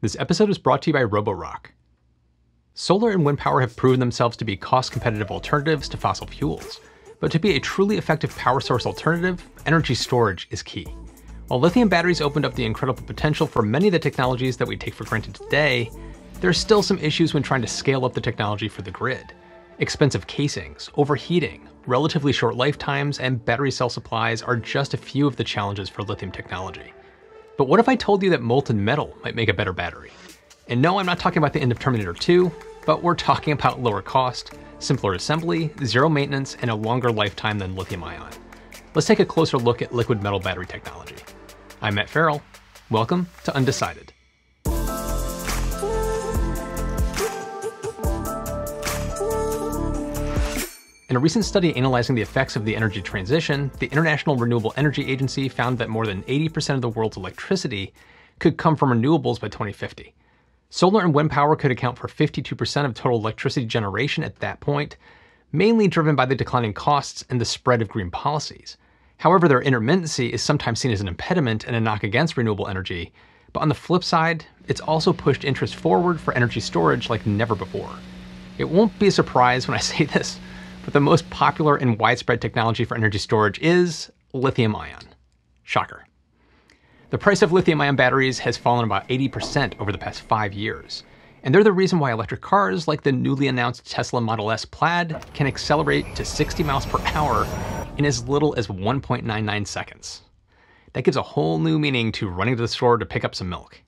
This episode is brought to you by Roborock. Solar and wind power have proven themselves to be cost competitive alternatives to fossil fuels. But to be a truly effective power source alternative, energy storage is key. While lithium batteries opened up the incredible potential for many of the technologies that we take for granted today, there are still some issues when trying to scale up the technology for the grid. Expensive casings, overheating, relatively short lifetimes, and battery cell supplies are just a few of the challenges for lithium technology. But what if I told you that molten metal might make a better battery? And no, I'm not talking about the end of Terminator 2, but we're talking about lower cost, simpler assembly, zero maintenance, and a longer lifetime than lithium ion. Let's take a closer look at liquid metal battery technology. I'm Matt Ferrell. Welcome to Undecided. In a recent study analyzing the effects of the energy transition, the International Renewable Energy Agency found that more than 80% of the world's electricity could come from renewables by 2050. Solar and wind power could account for 52% of total electricity generation at that point, mainly driven by the declining costs and the spread of green policies. However, their intermittency is sometimes seen as an impediment and a knock against renewable energy, but on the flip side, it's also pushed interest forward for energy storage like never before. It won't be a surprise when I say this, but the most popular and widespread technology for energy storage is lithium ion. Shocker. The price of lithium ion batteries has fallen about 80% over the past five years. And they're the reason why electric cars like the newly announced Tesla Model S Plaid can accelerate to 60 miles per hour in as little as 1.99 seconds. That gives a whole new meaning to running to the store to pick up some milk.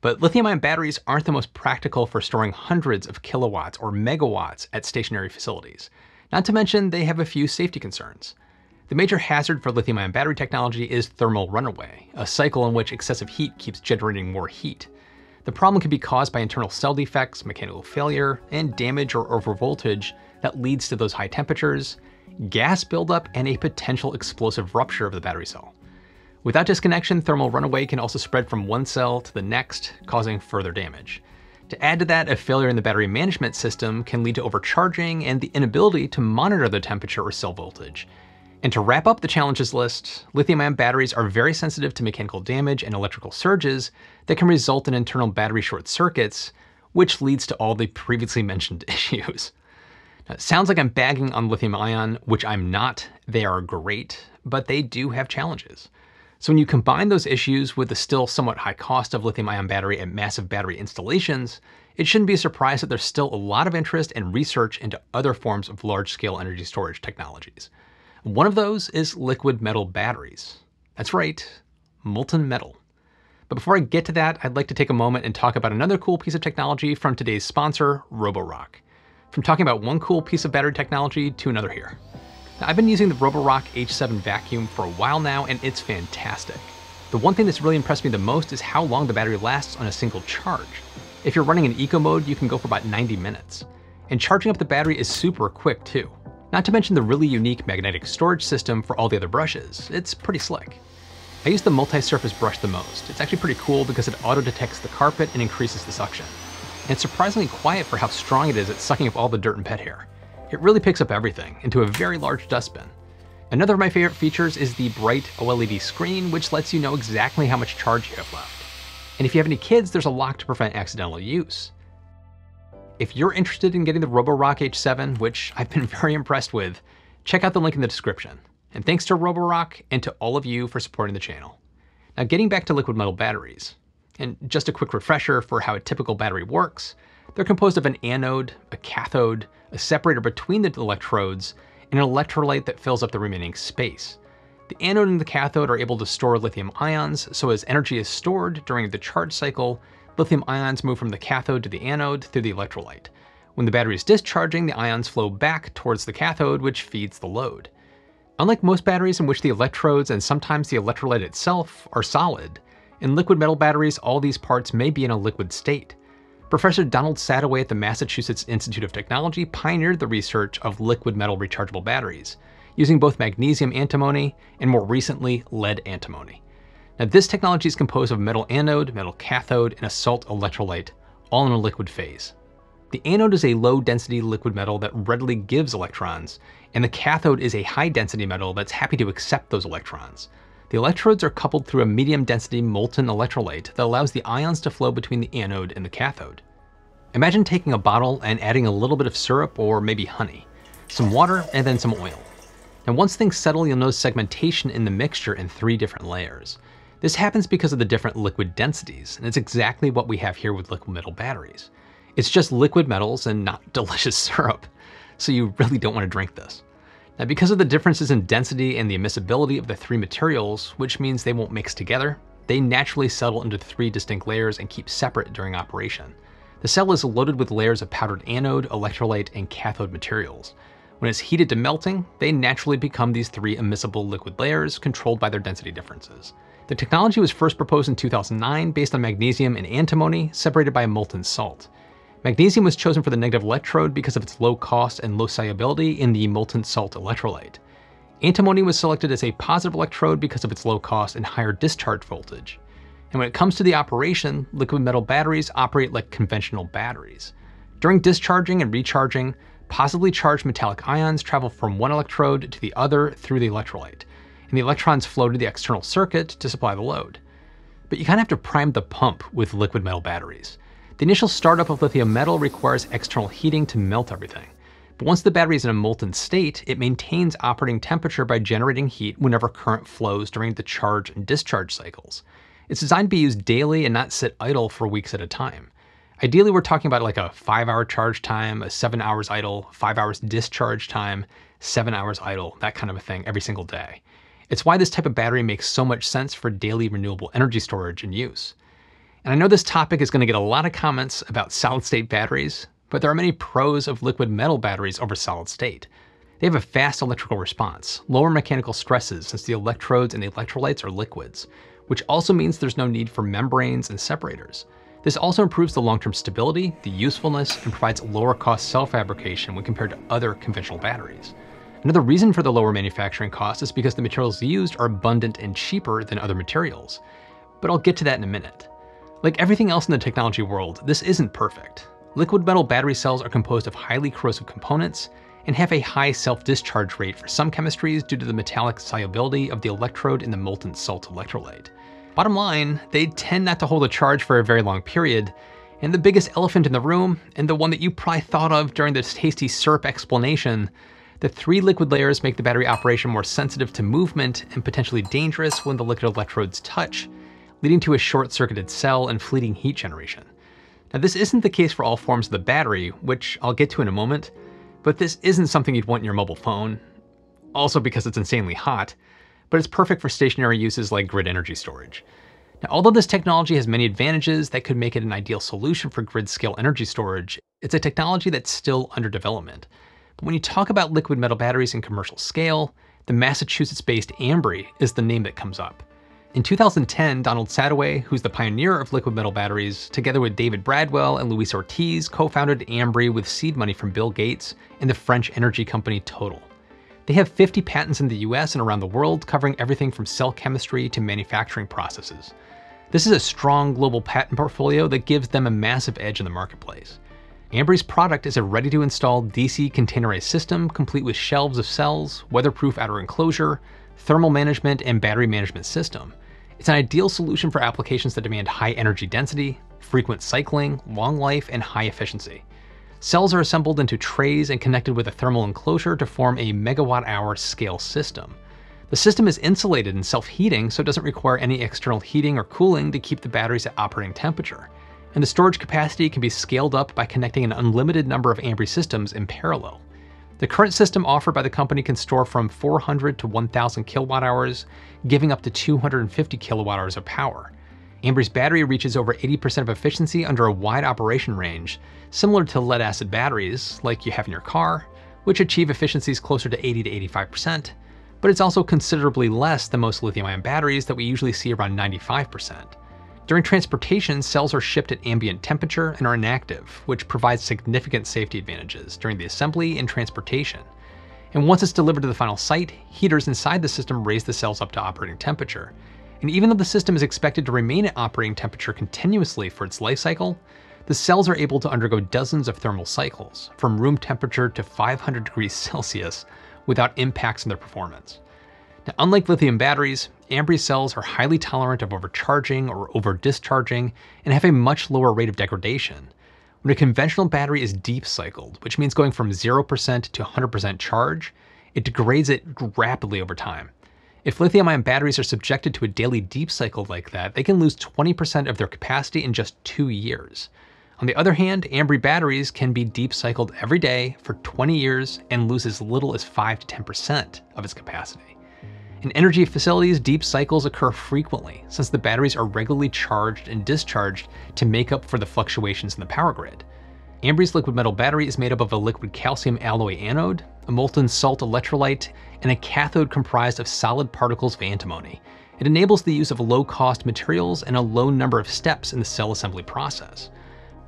But lithium ion batteries aren't the most practical for storing hundreds of kilowatts or megawatts at stationary facilities. Not to mention, they have a few safety concerns. The major hazard for lithium ion battery technology is thermal runaway, a cycle in which excessive heat keeps generating more heat. The problem can be caused by internal cell defects, mechanical failure, and damage or overvoltage that leads to those high temperatures, gas buildup, and a potential explosive rupture of the battery cell. Without disconnection, thermal runaway can also spread from one cell to the next, causing further damage. To add to that, a failure in the battery management system can lead to overcharging and the inability to monitor the temperature or cell voltage. And to wrap up the challenges list, lithium ion batteries are very sensitive to mechanical damage and electrical surges that can result in internal battery short circuits, which leads to all the previously mentioned issues. Now, it sounds like I'm bagging on lithium ion, which I'm not. They are great, but they do have challenges. So when you combine those issues with the still somewhat high cost of lithium ion battery and massive battery installations, it shouldn't be a surprise that there's still a lot of interest and research into other forms of large scale energy storage technologies. One of those is liquid metal batteries. That's right, molten metal. But before I get to that, I'd like to take a moment and talk about another cool piece of technology from today's sponsor, Roborock. From talking about one cool piece of battery technology to another here. I've been using the Roborock H7 vacuum for a while now, and it's fantastic. The one thing that's really impressed me the most is how long the battery lasts on a single charge. If you're running in eco mode, you can go for about 90 minutes. And charging up the battery is super quick too. Not to mention the really unique magnetic storage system for all the other brushes. It's pretty slick. I use the multi-surface brush the most. It's actually pretty cool because it auto-detects the carpet and increases the suction. And it's surprisingly quiet for how strong it is at sucking up all the dirt and pet hair. It really picks up everything into a very large dustbin. Another of my favorite features is the bright OLED screen, which lets you know exactly how much charge you have left. And if you have any kids, there's a lock to prevent accidental use. If you're interested in getting the Roborock H7, which I've been very impressed with, check out the link in the description. And thanks to Roborock and to all of you for supporting the channel. Now getting back to liquid metal batteries, and just a quick refresher for how a typical battery works, they're composed of an anode, a cathode, a separator between the electrodes, and an electrolyte that fills up the remaining space. The anode and the cathode are able to store lithium ions, so as energy is stored during the charge cycle, lithium ions move from the cathode to the anode through the electrolyte. When the battery is discharging, the ions flow back towards the cathode, which feeds the load. Unlike most batteries in which the electrodes and sometimes the electrolyte itself are solid, in liquid metal batteries all these parts may be in a liquid state. Professor Donald Sadoway at the Massachusetts Institute of Technology pioneered the research of liquid metal rechargeable batteries, using both magnesium antimony and more recently lead antimony. Now this technology is composed of metal anode, metal cathode, and a salt electrolyte, all in a liquid phase. The anode is a low density liquid metal that readily gives electrons, and the cathode is a high density metal that's happy to accept those electrons. The electrodes are coupled through a medium density molten electrolyte that allows the ions to flow between the anode and the cathode. Imagine taking a bottle and adding a little bit of syrup or maybe honey, some water, and then some oil. And once things settle, you'll notice segmentation in the mixture in three different layers. This happens because of the different liquid densities, and it's exactly what we have here with liquid metal batteries. It's just liquid metals and not delicious syrup, so you really don't want to drink this. Now because of the differences in density and the immiscibility of the three materials, which means they won't mix together, they naturally settle into three distinct layers and keep separate during operation. The cell is loaded with layers of powdered anode, electrolyte, and cathode materials. When it's heated to melting, they naturally become these three immiscible liquid layers controlled by their density differences. The technology was first proposed in 2009 based on magnesium and antimony separated by a molten salt. Magnesium was chosen for the negative electrode because of its low cost and low solubility in the molten salt electrolyte. Antimony was selected as a positive electrode because of its low cost and higher discharge voltage. And when it comes to the operation, liquid metal batteries operate like conventional batteries. During discharging and recharging, positively charged metallic ions travel from one electrode to the other through the electrolyte, and the electrons flow to the external circuit to supply the load. But you kind of have to prime the pump with liquid metal batteries. The initial startup of lithium metal requires external heating to melt everything. But once the battery is in a molten state, it maintains operating temperature by generating heat whenever current flows during the charge and discharge cycles. It's designed to be used daily and not sit idle for weeks at a time. Ideally, we're talking about like a five hour charge time, a seven hours idle, five hours discharge time, seven hours idle, that kind of a thing every single day. It's why this type of battery makes so much sense for daily renewable energy storage and use. And I know this topic is going to get a lot of comments about solid state batteries, but there are many pros of liquid metal batteries over solid state. They have a fast electrical response, lower mechanical stresses since the electrodes and the electrolytes are liquids, which also means there's no need for membranes and separators. This also improves the long-term stability, the usefulness, and provides lower cost cell fabrication when compared to other conventional batteries. Another reason for the lower manufacturing cost is because the materials used are abundant and cheaper than other materials. But I'll get to that in a minute. Like everything else in the technology world, this isn't perfect. Liquid metal battery cells are composed of highly corrosive components and have a high self-discharge rate for some chemistries due to the metallic solubility of the electrode in the molten salt electrolyte. Bottom line, they tend not to hold a charge for a very long period, and the biggest elephant in the room, and the one that you probably thought of during this tasty syrup explanation, the three liquid layers make the battery operation more sensitive to movement and potentially dangerous when the liquid electrodes touch, leading to a short-circuited cell and fleeting heat generation. Now this isn't the case for all forms of the battery, which I'll get to in a moment, but this isn't something you'd want in your mobile phone, also because it's insanely hot, but it's perfect for stationary uses like grid energy storage. Now, although this technology has many advantages that could make it an ideal solution for grid scale energy storage, it's a technology that's still under development. But when you talk about liquid metal batteries in commercial scale, the Massachusetts-based Ambri is the name that comes up. In 2010, Donald Sadoway, who's the pioneer of liquid metal batteries, together with David Bradwell and Luis Ortiz, co-founded Ambri with seed money from Bill Gates and the French energy company Total. They have 50 patents in the US and around the world covering everything from cell chemistry to manufacturing processes. This is a strong global patent portfolio that gives them a massive edge in the marketplace. Ambri's product is a ready-to-install DC containerized system complete with shelves of cells, weatherproof outer enclosure, thermal management, and battery management system. It's an ideal solution for applications that demand high energy density, frequent cycling, long life, and high efficiency. Cells are assembled into trays and connected with a thermal enclosure to form a megawatt hour scale system. The system is insulated and self-heating so it doesn't require any external heating or cooling to keep the batteries at operating temperature. And the storage capacity can be scaled up by connecting an unlimited number of Ambri systems in parallel. The current system offered by the company can store from 400 to 1000 kilowatt hours, giving up to 250 kilowatt hours of power. Ambri's battery reaches over 80% of efficiency under a wide operation range, similar to lead acid batteries like you have in your car, which achieve efficiencies closer to 80 to 85%, but it's also considerably less than most lithium ion batteries that we usually see around 95%. During transportation, cells are shipped at ambient temperature and are inactive, which provides significant safety advantages during the assembly and transportation. And once it's delivered to the final site, heaters inside the system raise the cells up to operating temperature. And even though the system is expected to remain at operating temperature continuously for its life cycle, the cells are able to undergo dozens of thermal cycles, from room temperature to 500 degrees Celsius, without impacts in their performance. Now, unlike lithium batteries, Ambri cells are highly tolerant of overcharging or over discharging and have a much lower rate of degradation. When a conventional battery is deep cycled, which means going from 0% to 100% charge, it degrades it rapidly over time. If lithium ion batteries are subjected to a daily deep cycle like that, they can lose 20% of their capacity in just two years. On the other hand, Ambri batteries can be deep cycled every day for 20 years and lose as little as 5 to 10% of its capacity. In energy facilities, deep cycles occur frequently since the batteries are regularly charged and discharged to make up for the fluctuations in the power grid. Ambri's liquid metal battery is made up of a liquid calcium alloy anode, a molten salt electrolyte, and a cathode comprised of solid particles of antimony. It enables the use of low-cost materials and a low number of steps in the cell assembly process.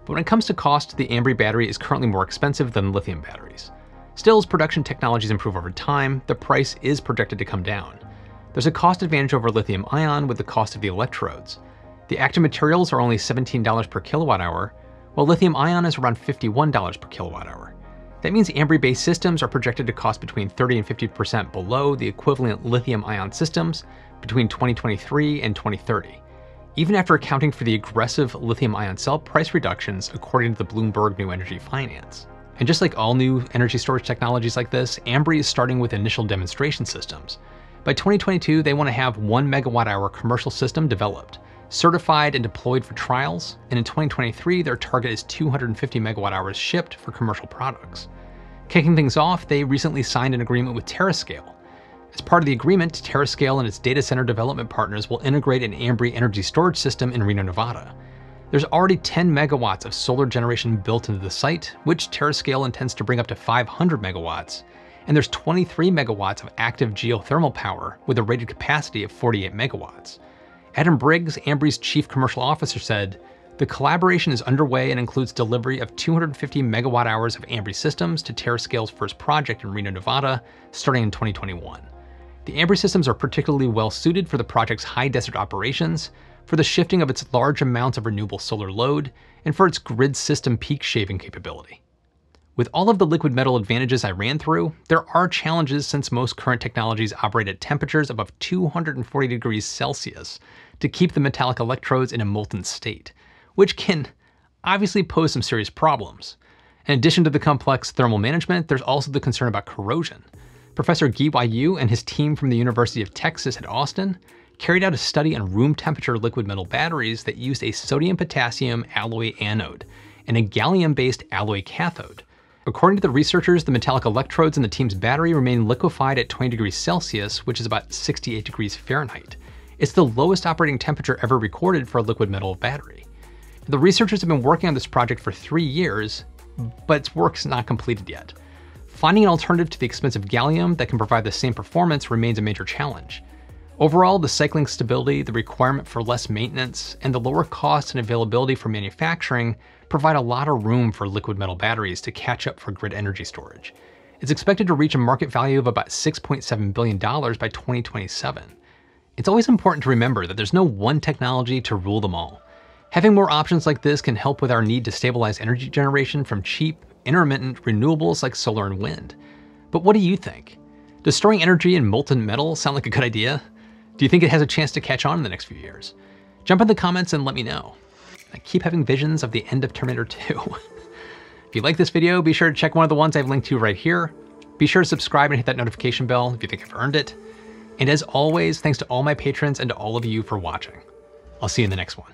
But when it comes to cost, the Ambri battery is currently more expensive than lithium batteries. Still, as production technologies improve over time, the price is projected to come down. There's a cost advantage over lithium ion with the cost of the electrodes. The active materials are only $17 per kilowatt hour, while lithium ion is around $51 per kilowatt hour. That means Ambri based systems are projected to cost between 30 and 50% below the equivalent lithium ion systems between 2023 and 2030 even after accounting for the aggressive lithium ion cell price reductions according to the Bloomberg New Energy Finance. And just like all new energy storage technologies like this, Ambri is starting with initial demonstration systems. By 2022, they want to have 1 megawatt hour commercial system developed, certified and deployed for trials, and in 2023, their target is 250 megawatt hours shipped for commercial products. Kicking things off, they recently signed an agreement with TerraScale, as part of the agreement, TerraScale and its data center development partners will integrate an Ambri energy storage system in Reno, Nevada. There's already 10 megawatts of solar generation built into the site, which TerraScale intends to bring up to 500 megawatts, and there's 23 megawatts of active geothermal power with a rated capacity of 48 megawatts. Adam Briggs, Ambri's chief commercial officer, said, the collaboration is underway and includes delivery of 250 megawatt hours of Ambri systems to TerraScale's first project in Reno, Nevada, starting in 2021. The Ambri systems are particularly well suited for the project's high desert operations, for the shifting of its large amounts of renewable solar load, and for its grid system peak shaving capability. With all of the liquid metal advantages I ran through, there are challenges since most current technologies operate at temperatures above 240 degrees Celsius to keep the metallic electrodes in a molten state, which can obviously pose some serious problems. In addition to the complex thermal management, there's also the concern about corrosion. Professor Guihua Yu and his team from the University of Texas at Austin carried out a study on room temperature liquid metal batteries that used a sodium potassium alloy anode and a gallium based alloy cathode. According to the researchers, the metallic electrodes in the team's battery remain liquefied at 20 degrees Celsius, which is about 68 degrees Fahrenheit. It's the lowest operating temperature ever recorded for a liquid metal battery. The researchers have been working on this project for three years, but its work's not completed yet. Finding an alternative to the expensive gallium that can provide the same performance remains a major challenge. Overall, the cycling stability, the requirement for less maintenance, and the lower cost and availability for manufacturing provide a lot of room for liquid metal batteries to catch up for grid energy storage. It's expected to reach a market value of about $6.7 billion by 2027. It's always important to remember that there's no one technology to rule them all. Having more options like this can help with our need to stabilize energy generation from cheap, intermittent renewables like solar and wind. But what do you think? Does storing energy in molten metal sound like a good idea? Do you think it has a chance to catch on in the next few years? Jump in the comments and let me know. I keep having visions of the end of Terminator 2. if you like this video, be sure to check one of the ones I've linked to right here. Be sure to subscribe and hit that notification bell if you think I've earned it. And as always, thanks to all my patrons and to all of you for watching. I'll see you in the next one.